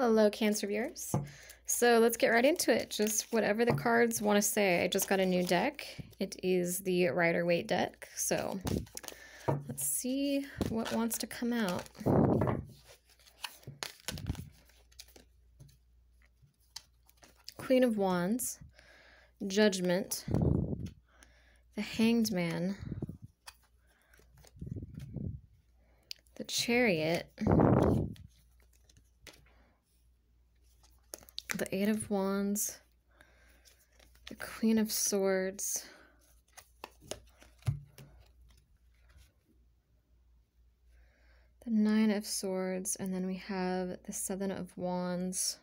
Hello, Cancer viewers. So let's get right into it. Just whatever the cards want to say. I just got a new deck. It is the Rider Waite deck. So let's see what wants to come out. Queen of Wands, Judgment, the Hanged Man, the Chariot, the Eight of Wands, the Queen of Swords, the Nine of Swords, and then we have the Seven of Wands.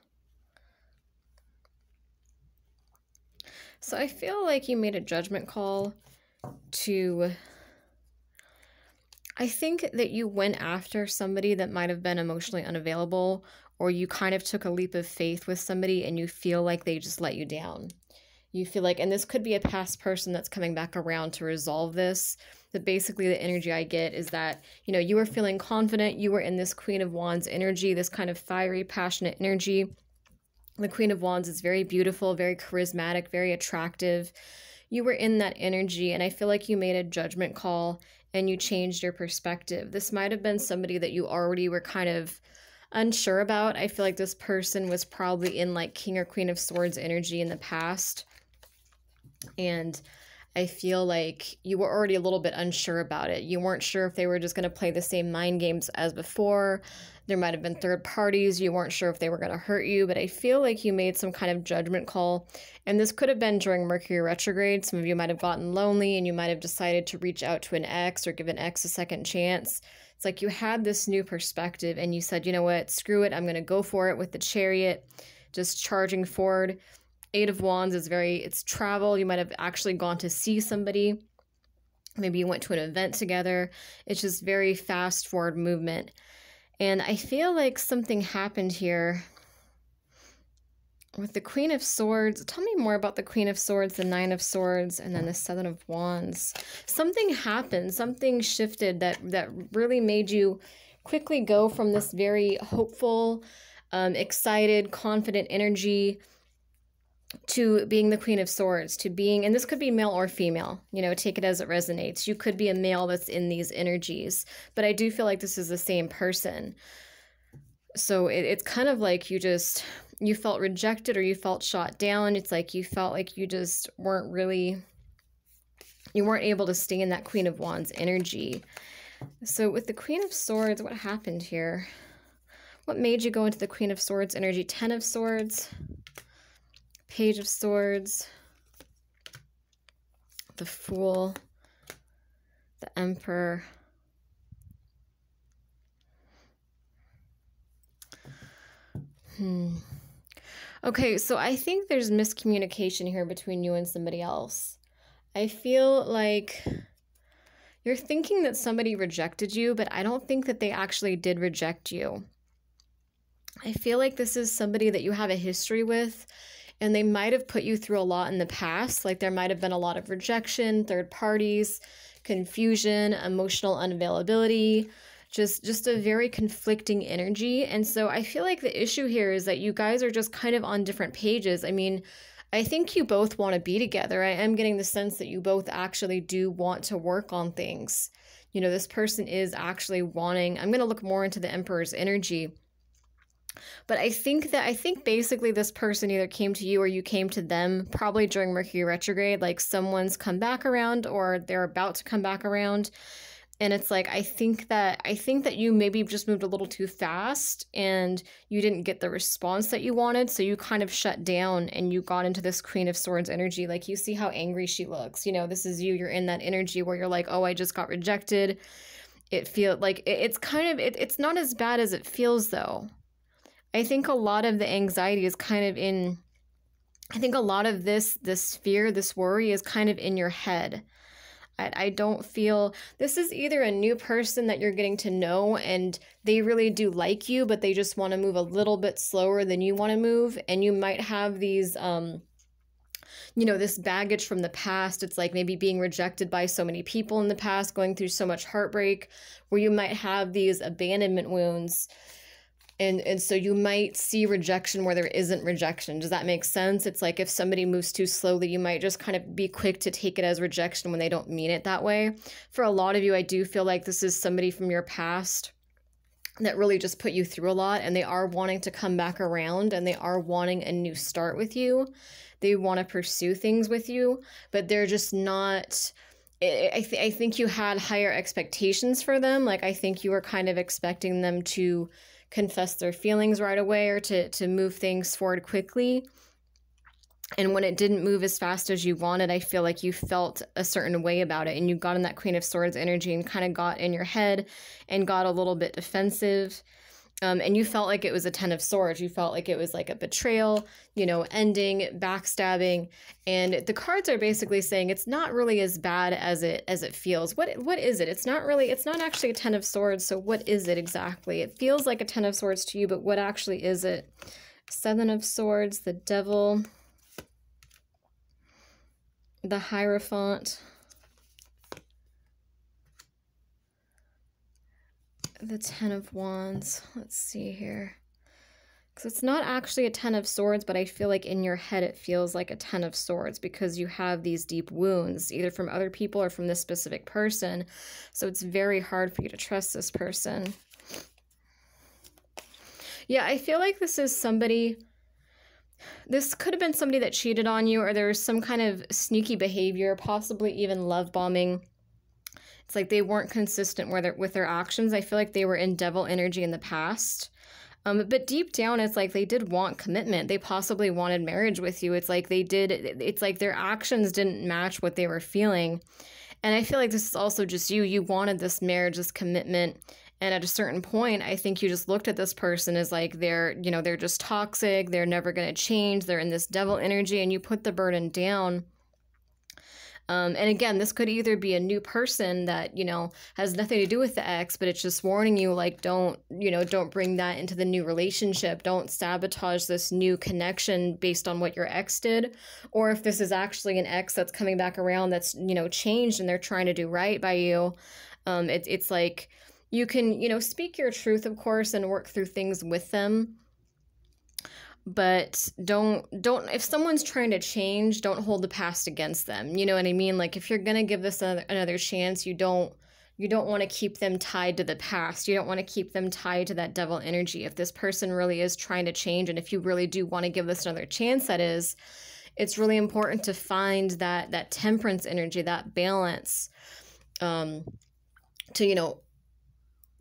So I feel like you made a judgment call to. I think that you went after somebody that might have been emotionally unavailable, or you kind of took a leap of faith with somebody and you feel like they just let you down. You feel like, and this could be a past person that's coming back around to resolve this. That basically the energy I get is that, you know, you were feeling confident, you were in this Queen of Wands energy, this kind of fiery, passionate energy the Queen of Wands is very beautiful, very charismatic, very attractive. You were in that energy, and I feel like you made a judgment call and you changed your perspective. This might have been somebody that you already were kind of unsure about. I feel like this person was probably in like King or Queen of Swords energy in the past. And I feel like you were already a little bit unsure about it. You weren't sure if they were just going to play the same mind games as before. There might have been third parties. You weren't sure if they were going to hurt you, but I feel like you made some kind of judgment call. And this could have been during Mercury retrograde. Some of you might have gotten lonely and you might have decided to reach out to an ex or give an ex a second chance. It's like you had this new perspective and you said, you know what, screw it. I'm going to go for it with the chariot, just charging forward. Eight of Wands is very, it's travel. You might have actually gone to see somebody. Maybe you went to an event together. It's just very fast forward movement. And I feel like something happened here with the Queen of Swords. Tell me more about the Queen of Swords, the Nine of Swords, and then the Seven of Wands. Something happened, something shifted that, that really made you quickly go from this very hopeful, um, excited, confident energy to being the queen of swords to being and this could be male or female you know take it as it resonates you could be a male that's in these energies but i do feel like this is the same person so it, it's kind of like you just you felt rejected or you felt shot down it's like you felt like you just weren't really you weren't able to stay in that queen of wands energy so with the queen of swords what happened here what made you go into the queen of swords energy ten of swords Page of Swords, the Fool, the Emperor. Hmm. Okay, so I think there's miscommunication here between you and somebody else. I feel like you're thinking that somebody rejected you, but I don't think that they actually did reject you. I feel like this is somebody that you have a history with and they might have put you through a lot in the past. Like there might have been a lot of rejection, third parties, confusion, emotional unavailability, just just a very conflicting energy. And so I feel like the issue here is that you guys are just kind of on different pages. I mean, I think you both want to be together. I am getting the sense that you both actually do want to work on things. You know, this person is actually wanting, I'm going to look more into the Emperor's energy but I think that I think basically this person either came to you or you came to them probably during Mercury retrograde. Like someone's come back around or they're about to come back around. And it's like I think that I think that you maybe just moved a little too fast and you didn't get the response that you wanted, so you kind of shut down and you got into this Queen of Swords energy. Like you see how angry she looks. You know, this is you. You're in that energy where you're like, "Oh, I just got rejected." It feel like it, it's kind of it, it's not as bad as it feels though I think a lot of the anxiety is kind of in I think a lot of this this fear, this worry is kind of in your head. I, I don't feel this is either a new person that you're getting to know and they really do like you, but they just want to move a little bit slower than you want to move. And you might have these um you know, this baggage from the past. It's like maybe being rejected by so many people in the past, going through so much heartbreak, where you might have these abandonment wounds and and so you might see rejection where there isn't rejection. Does that make sense? It's like if somebody moves too slowly you might just kind of be quick to take it as rejection when they don't mean it that way. For a lot of you i do feel like this is somebody from your past that really just put you through a lot and they are wanting to come back around and they are wanting a new start with you. They want to pursue things with you but they're just not I, th- I think you had higher expectations for them. Like i think you were kind of expecting them to confess their feelings right away or to to move things forward quickly. And when it didn't move as fast as you wanted i feel like you felt a certain way about it and you got in that queen of swords energy and kind of got in your head and got a little bit defensive um, and you felt like it was a ten of swords. You felt like it was like a betrayal you know ending backstabbing. And the cards are basically saying it's not really as bad as it as it feels. What what is it? It's not really it's not actually a ten of swords. So what is it exactly? It feels like a ten of swords to you but what actually is it? Seven of swords the devil the hierophant the Ten of Wands. Let's see here. Because it's not actually a Ten of Swords, but I feel like in your head it feels like a Ten of Swords because you have these deep wounds, either from other people or from this specific person. So it's very hard for you to trust this person. Yeah, I feel like this is somebody. This could have been somebody that cheated on you, or there was some kind of sneaky behavior, possibly even love bombing it's like they weren't consistent with their, with their actions. I feel like they were in devil energy in the past. Um, but deep down, it's like they did want commitment. They possibly wanted marriage with you. It's like they did, it's like their actions didn't match what they were feeling. And I feel like this is also just you. You wanted this marriage, this commitment. And at a certain point, I think you just looked at this person as like they're, you know, they're just toxic. They're never going to change. They're in this devil energy. And you put the burden down um, and again, this could either be a new person that, you know, has nothing to do with the ex, but it's just warning you, like, don't, you know, don't bring that into the new relationship. Don't sabotage this new connection based on what your ex did. Or if this is actually an ex that's coming back around that's, you know, changed and they're trying to do right by you, um, it, it's like you can, you know, speak your truth, of course, and work through things with them but don't don't if someone's trying to change don't hold the past against them. You know what i mean? Like if you're gonna give this another, another chance you don't you don't want to keep them tied to the past. You don't want to keep them tied to that devil energy. If this person really is trying to change and if you really do want to give this another chance that is it's really important to find that that temperance energy that balance um to you know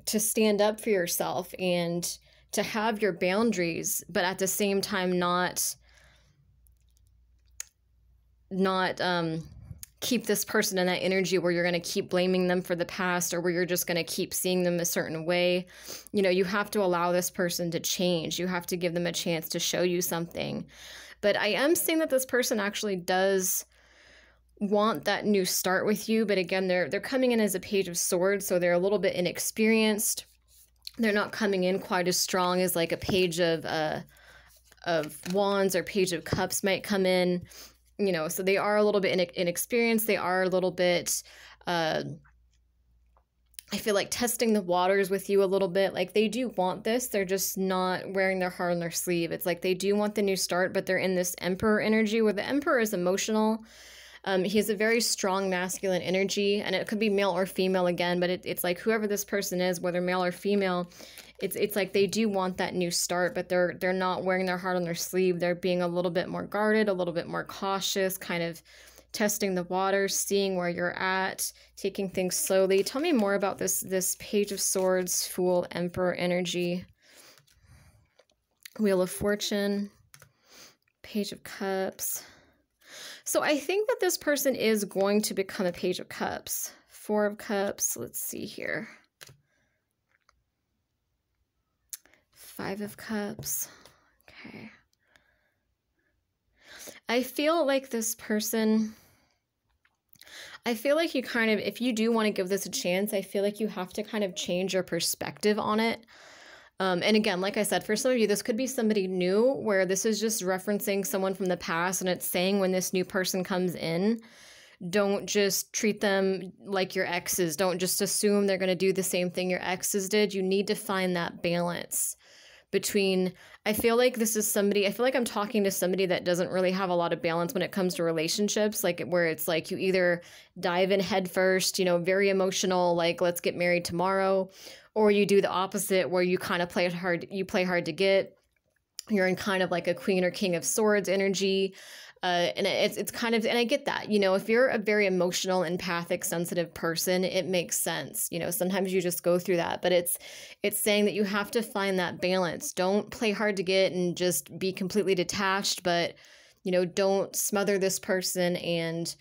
to stand up for yourself and to have your boundaries, but at the same time not not um keep this person in that energy where you're going to keep blaming them for the past or where you're just going to keep seeing them a certain way. You know, you have to allow this person to change. You have to give them a chance to show you something. But I am seeing that this person actually does want that new start with you, but again, they're they're coming in as a page of swords, so they're a little bit inexperienced they're not coming in quite as strong as like a page of uh of wands or page of cups might come in you know so they are a little bit inexperienced they are a little bit uh I feel like testing the waters with you a little bit. Like they do want this, they're just not wearing their heart on their sleeve. It's like they do want the new start, but they're in this emperor energy where the emperor is emotional um, he has a very strong masculine energy, and it could be male or female again, but it, it's like whoever this person is, whether male or female, it's it's like they do want that new start, but they're they're not wearing their heart on their sleeve. They're being a little bit more guarded, a little bit more cautious, kind of testing the waters, seeing where you're at, taking things slowly. Tell me more about this this Page of Swords, Fool, Emperor energy. Wheel of Fortune, Page of Cups. So I think that this person is going to become a Page of Cups. Four of Cups. Let's see here. Five of Cups. Okay. I feel like this person. I feel like you kind of, if you do want to give this a chance, I feel like you have to kind of change your perspective on it. Um, and again, like I said, for some of you, this could be somebody new where this is just referencing someone from the past and it's saying when this new person comes in, don't just treat them like your exes. Don't just assume they're going to do the same thing your exes did. You need to find that balance between I feel like this is somebody I feel like I'm talking to somebody that doesn't really have a lot of balance when it comes to relationships like where it's like you either dive in head first, you know, very emotional like let's get married tomorrow or you do the opposite where you kind of play it hard you play hard to get. You're in kind of like a queen or king of swords energy uh, and it's it's kind of and I get that you know if you're a very emotional empathic sensitive person it makes sense you know sometimes you just go through that but it's it's saying that you have to find that balance. Don't play hard to get and just be completely detached but you know don't smother this person and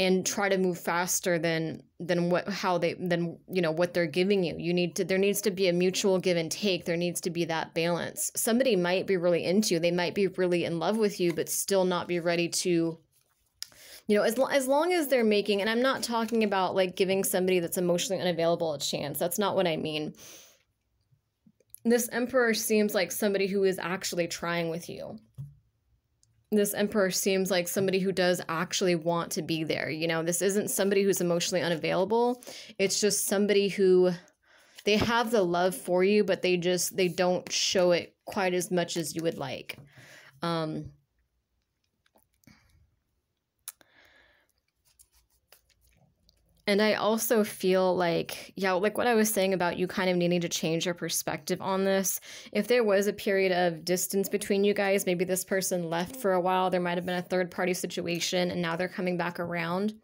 and try to move faster than than what how they than you know what they're giving you. You need to there needs to be a mutual give and take. There needs to be that balance. Somebody might be really into you. They might be really in love with you but still not be ready to you know as, as long as they're making and i'm not talking about like giving somebody that's emotionally unavailable a chance. That's not what i mean. This emperor seems like somebody who is actually trying with you this emperor seems like somebody who does actually want to be there. You know, this isn't somebody who's emotionally unavailable. It's just somebody who they have the love for you, but they just they don't show it quite as much as you would like. Um And I also feel like, yeah, like what I was saying about you kind of needing to change your perspective on this. If there was a period of distance between you guys, maybe this person left for a while, there might have been a third party situation, and now they're coming back around.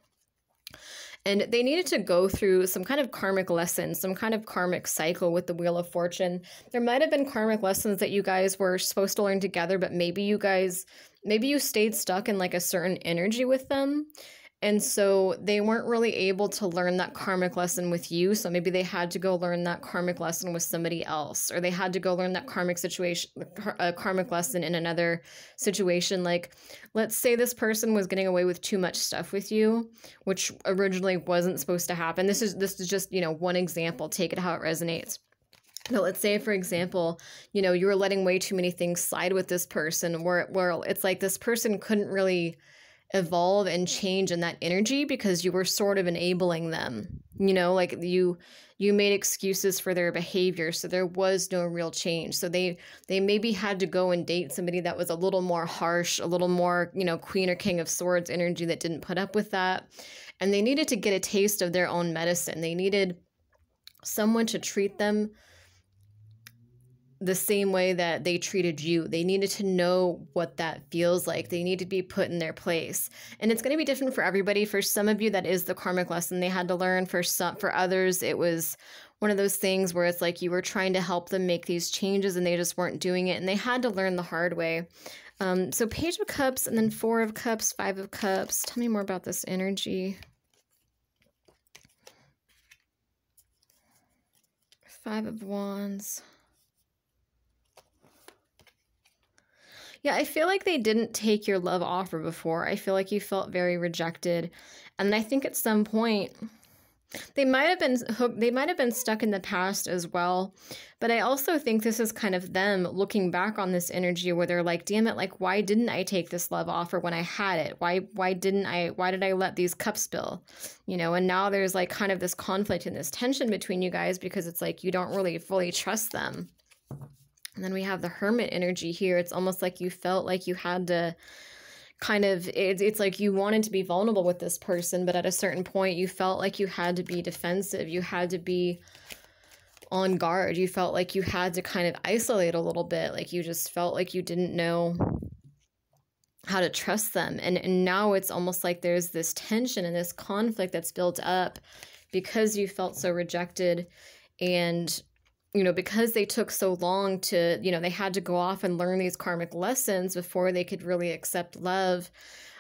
And they needed to go through some kind of karmic lesson, some kind of karmic cycle with the Wheel of Fortune. There might have been karmic lessons that you guys were supposed to learn together, but maybe you guys, maybe you stayed stuck in like a certain energy with them and so they weren't really able to learn that karmic lesson with you. So maybe they had to go learn that karmic lesson with somebody else, or they had to go learn that karmic situation, a uh, karmic lesson in another situation. Like, let's say this person was getting away with too much stuff with you, which originally wasn't supposed to happen. This is this is just you know one example. Take it how it resonates. But let's say, for example, you know you were letting way too many things slide with this person, where where it's like this person couldn't really evolve and change in that energy because you were sort of enabling them you know like you you made excuses for their behavior so there was no real change. So they they maybe had to go and date somebody that was a little more harsh a little more you know queen or king of swords energy that didn't put up with that. And they needed to get a taste of their own medicine. They needed someone to treat them the same way that they treated you. They needed to know what that feels like. They need to be put in their place. And it's going to be different for everybody. For some of you that is the karmic lesson they had to learn. For some for others it was one of those things where it's like you were trying to help them make these changes and they just weren't doing it and they had to learn the hard way. Um, so page of cups and then four of cups, five of cups. Tell me more about this energy. Five of wands. Yeah, I feel like they didn't take your love offer before. I feel like you felt very rejected. And I think at some point they might have been hooked, they might have been stuck in the past as well. But I also think this is kind of them looking back on this energy where they're like, damn it, like why didn't I take this love offer when I had it? Why why didn't I why did I let these cups spill? You know, and now there's like kind of this conflict and this tension between you guys because it's like you don't really fully trust them. And then we have the hermit energy here. It's almost like you felt like you had to kind of it's, it's like you wanted to be vulnerable with this person but at a certain point you felt like you had to be defensive. You had to be on guard. You felt like you had to kind of isolate a little bit. Like you just felt like you didn't know how to trust them. And, and now it's almost like there's this tension and this conflict that's built up because you felt so rejected and you know, because they took so long to, you know, they had to go off and learn these karmic lessons before they could really accept love.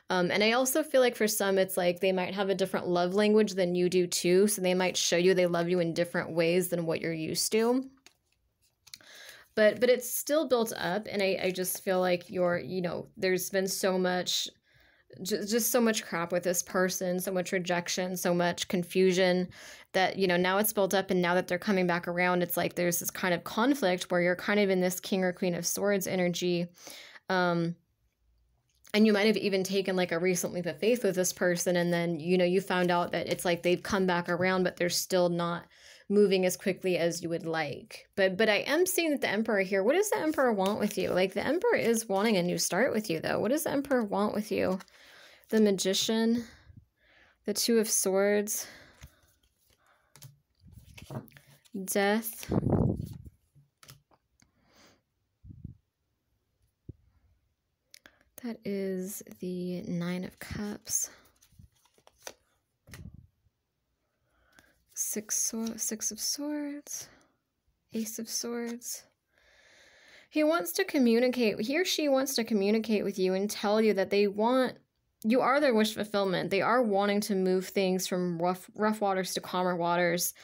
Um, and I also feel like for some, it's like they might have a different love language than you do too. So they might show you they love you in different ways than what you're used to. But but it's still built up, and I, I just feel like you're, you know, there's been so much just, just so much crap with this person, so much rejection, so much confusion that, you know, now it's built up and now that they're coming back around, it's like there's this kind of conflict where you're kind of in this king or queen of swords energy. Um, and you might have even taken like a recent leap of faith with this person and then you know you found out that it's like they've come back around but they're still not moving as quickly as you would like. But but I am seeing that the emperor here, what does the emperor want with you? Like the emperor is wanting a new start with you though. What does the emperor want with you? The magician, the two of swords, death. That is the Nine of Cups. Six, six of Swords. Ace of Swords. He wants to communicate, he or she wants to communicate with you and tell you that they want, you are their wish fulfillment. They are wanting to move things from rough, rough waters to calmer waters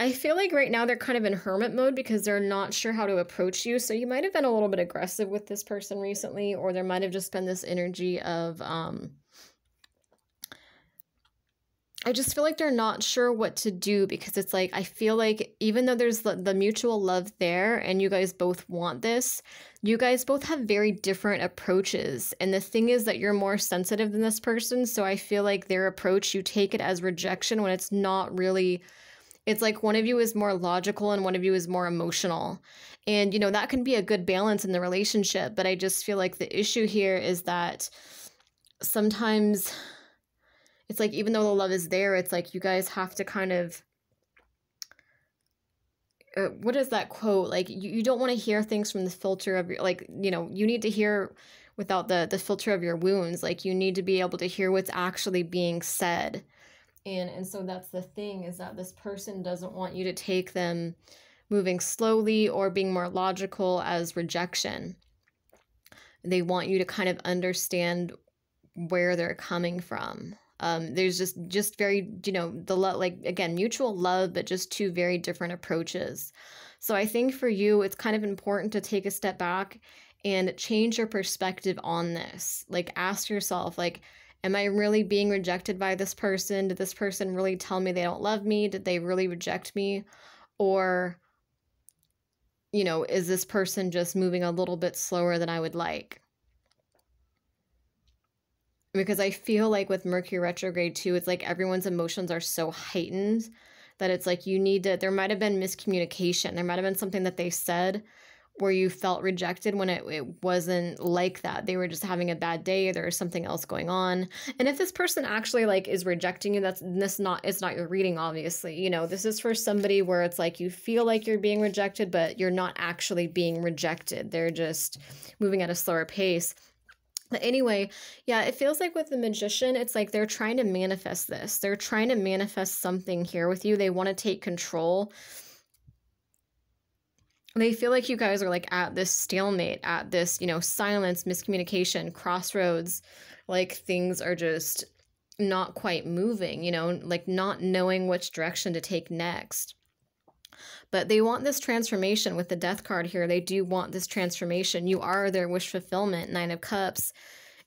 I feel like right now they're kind of in hermit mode because they're not sure how to approach you. So you might have been a little bit aggressive with this person recently, or there might have just been this energy of, um, I just feel like they're not sure what to do because it's like, I feel like even though there's the, the mutual love there and you guys both want this, you guys both have very different approaches. And the thing is that you're more sensitive than this person. So I feel like their approach, you take it as rejection when it's not really it's like one of you is more logical and one of you is more emotional. And, you know, that can be a good balance in the relationship. But I just feel like the issue here is that sometimes it's like, even though the love is there, it's like you guys have to kind of. Uh, what is that quote? Like, you, you don't want to hear things from the filter of your, like, you know, you need to hear without the the filter of your wounds like you need to be able to hear what's actually being said and and so that's the thing is that this person doesn't want you to take them moving slowly or being more logical as rejection they want you to kind of understand where they're coming from um, there's just just very you know the love like again mutual love but just two very different approaches so i think for you it's kind of important to take a step back and change your perspective on this like ask yourself like Am I really being rejected by this person? Did this person really tell me they don't love me? Did they really reject me? Or, you know, is this person just moving a little bit slower than I would like? Because I feel like with Mercury retrograde too, it's like everyone's emotions are so heightened that it's like you need to, there might have been miscommunication. There might have been something that they said where you felt rejected when it, it wasn't like that. They were just having a bad day there was something else going on. And if this person actually like is rejecting you that's this not it's not your reading obviously. You know this is for somebody where it's like you feel like you're being rejected but you're not actually being rejected. They're just moving at a slower pace but anyway, yeah, it feels like with the magician, it's like they're trying to manifest this. They're trying to manifest something here with you. They want to take control they feel like you guys are like at this stalemate, at this, you know, silence, miscommunication, crossroads. Like things are just not quite moving, you know, like not knowing which direction to take next. But they want this transformation with the death card here. They do want this transformation. You are their wish fulfillment, Nine of Cups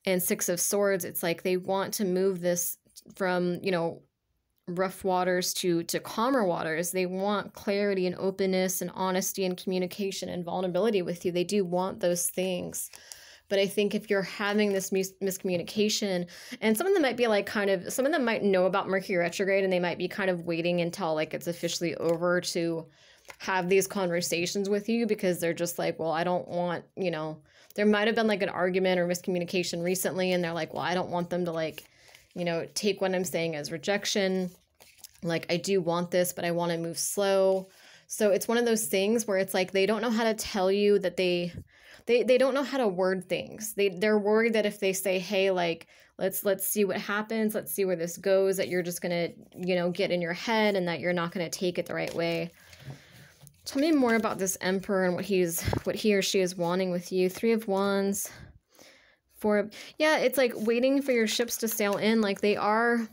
and Six of Swords. It's like they want to move this from, you know, rough waters to to calmer waters they want clarity and openness and honesty and communication and vulnerability with you they do want those things but i think if you're having this mis- miscommunication and some of them might be like kind of some of them might know about mercury retrograde and they might be kind of waiting until like it's officially over to have these conversations with you because they're just like well i don't want you know there might have been like an argument or miscommunication recently and they're like well i don't want them to like you know, take what I'm saying as rejection. Like, I do want this, but I want to move slow. So it's one of those things where it's like they don't know how to tell you that they they they don't know how to word things. They they're worried that if they say, "Hey, like let's let's see what happens, let's see where this goes," that you're just to, you know, get in your head and that you're not to take it the right way. Tell me more about this emperor and what he's what he or she is wanting with you. 3 of wands for yeah it's like waiting for your ships to sail in like they are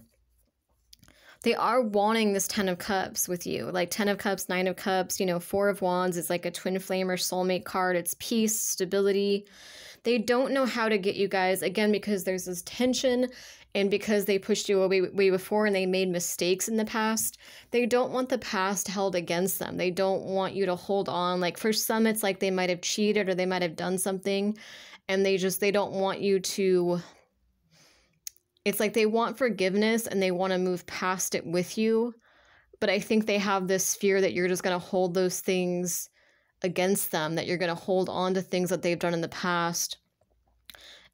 they are wanting this 10 of cups with you. Like 10 of cups 9 of cups you know 4 of wands is like a twin flame or soulmate card. It's peace stability. They don't know how to get you guys again because there's this tension and because they pushed you away way before and they made mistakes in the past they don't want the past held against them. They don't want you to hold on. Like for some it's like they might have cheated or they might have done something and they just they don't want you to it's like they want forgiveness and they want to move past it with you but I think they have this fear that you're just going to hold those things against them, that you're going to hold on to things that they've done in the past.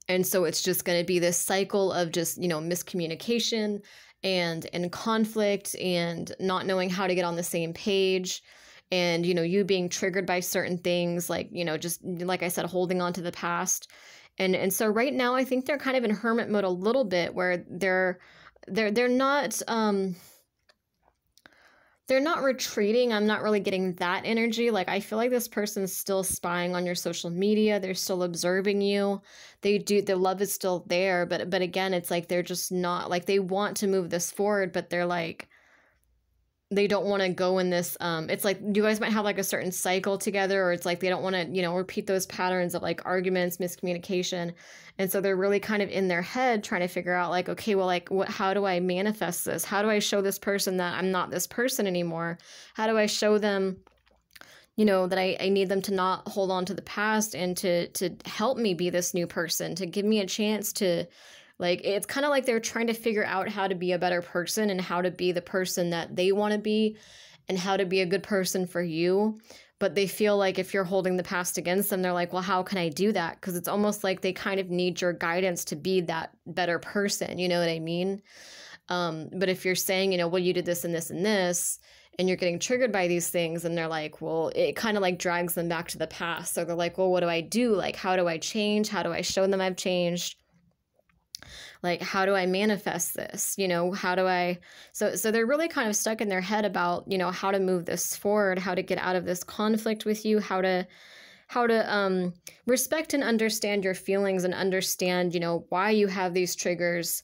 And so it's just going to be this cycle of just, you know, miscommunication and and conflict and not knowing how to get on the same page and you know you being triggered by certain things like you know just like I said holding on to the past. And and so right now I think they're kind of in hermit mode a little bit where they're they're they're not um they're not retreating. I'm not really getting that energy. Like I feel like this person's still spying on your social media. They're still observing you. They do the love is still there, but but again, it's like they're just not like they want to move this forward, but they're like they don't want to go in this um it's like you guys might have like a certain cycle together or it's like they don't want to you know repeat those patterns of like arguments miscommunication. And so they're really kind of in their head trying to figure out like okay well like what how do i manifest this? How do i show this person that i'm not this person anymore? How do i show them you know that I, I need them to not hold on to the past and to to help me be this new person to give me a chance to like it's kind of like they're trying to figure out how to be a better person and how to be the person that they want to be and how to be a good person for you. But they feel like if you're holding the past against them, they're like, well, how can I do that? Because it's almost like they kind of need your guidance to be that better person. You know what I mean? Um, but if you're saying, you know, well, you did this and this and this, and you're getting triggered by these things, and they're like, well, it kind of like drags them back to the past. So they're like, well, what do I do? Like, how do I change? How do I show them I've changed? Like how do i manifest this? You know how do i so so they're really kind of stuck in their head about you know how to move this forward how to get out of this conflict with you how to how to um respect and understand your feelings and understand you know why you have these triggers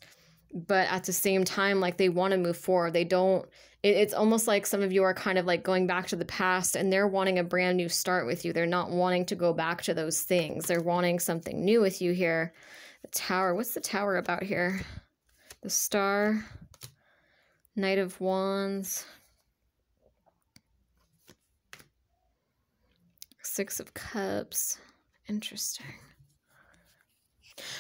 but at the same time like they want to move forward. They don't it, it's almost like some of you are kind of like going back to the past and they're wanting a brand new start with you. They're not wanting to go back to those things. They're wanting something new with you here the tower. What's the tower about here? The star. Knight of Wands. Six of Cups. Interesting.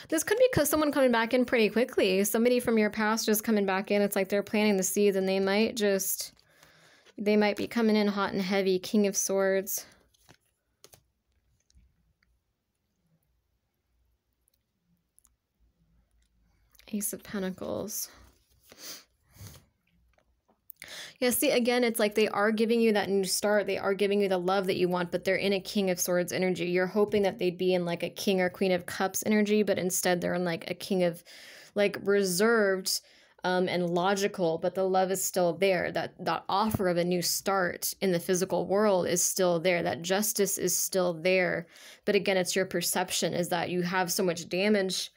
This could be because someone coming back in pretty quickly. Somebody from your past just coming back in. It's like they're planting the seeds and they might just, they might be coming in hot and heavy. King of Swords. Ace of Pentacles. Yeah, see, again, it's like they are giving you that new start. They are giving you the love that you want, but they're in a King of Swords energy. You're hoping that they'd be in like a King or Queen of Cups energy, but instead they're in like a King of, like, reserved um, and logical, but the love is still there. That, that offer of a new start in the physical world is still there. That justice is still there. But again, it's your perception is that you have so much damage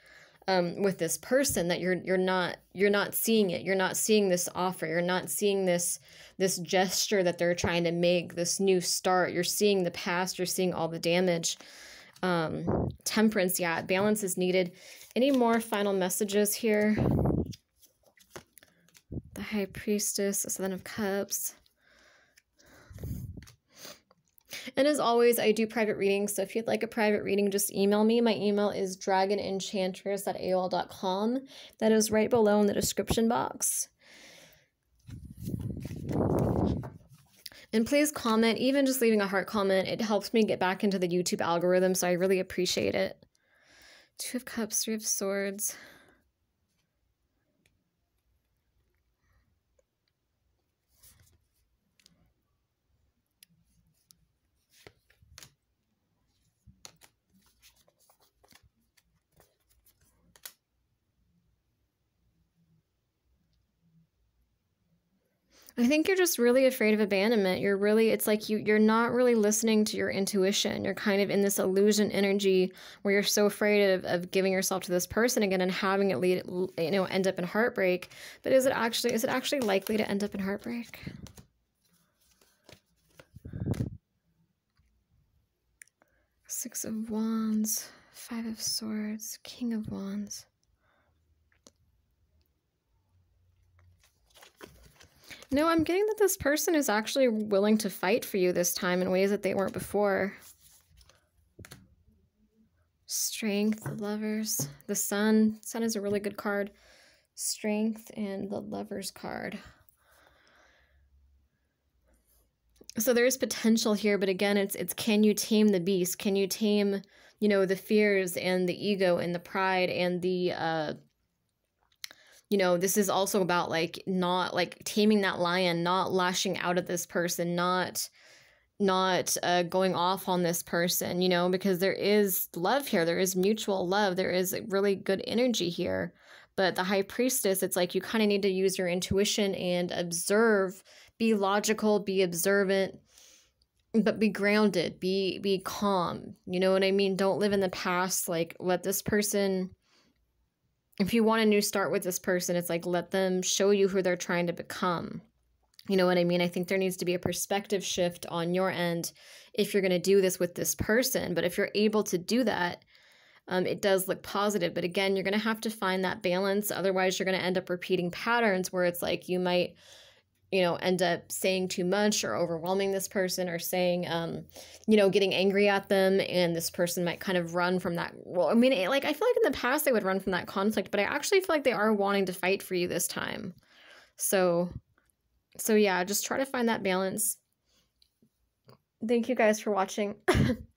um, with this person that you're you're not you're not seeing it. You're not seeing this offer. You're not seeing this this gesture that they're trying to make this new start. You're seeing the past. You're seeing all the damage. Um, temperance yeah balance is needed. Any more final messages here? The high priestess the seven of cups and as always, I do private readings. So if you'd like a private reading, just email me. My email is dragonenchantress at. That is right below in the description box. And please comment, even just leaving a heart comment. It helps me get back into the YouTube algorithm, so I really appreciate it. Two of Cups, Three of Swords. I think you're just really afraid of abandonment. You're really it's like you you're not really listening to your intuition. You're kind of in this illusion energy where you're so afraid of, of giving yourself to this person again and having it lead you know end up in heartbreak. But is it actually is it actually likely to end up in heartbreak? Six of Wands, Five of Swords, King of Wands. No, I'm getting that this person is actually willing to fight for you this time in ways that they weren't before. Strength, the lovers, the sun. Sun is a really good card. Strength and the lovers card. so there is potential here, but again, it's it's can you tame the beast? Can you tame, you know, the fears and the ego and the pride and the uh you know, this is also about like not like taming that lion, not lashing out at this person, not not uh, going off on this person, you know, because there is love here. There is mutual love. There is really good energy here. But the high priestess, it's like you kind of need to use your intuition and observe, be logical, be observant, but be grounded, be be calm. You know what I mean? Don't live in the past. Like let this person if you want a new start with this person, it's like let them show you who they're trying to become. You know what I mean? I think there needs to be a perspective shift on your end if you're going to do this with this person. But if you're able to do that, um, it does look positive. But again, you're going to have to find that balance. Otherwise, you're going to end up repeating patterns where it's like you might, you know, end up saying too much or overwhelming this person or saying, um, you know, getting angry at them. And this person might kind of run from that. Well, I mean, it, like, I feel like in the past they would run from that conflict, but I actually feel like they are wanting to fight for you this time. So so yeah, just try to find that balance. Thank you guys for watching.